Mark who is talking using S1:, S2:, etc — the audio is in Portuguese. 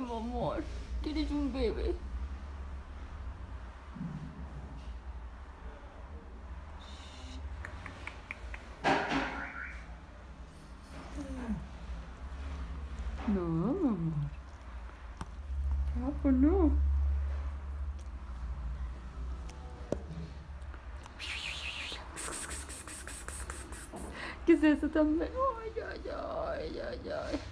S1: meu amor. Queres um bebê? Não, meu amor. Papo não. Que isso também? Ai, ai, ai, ai, ai.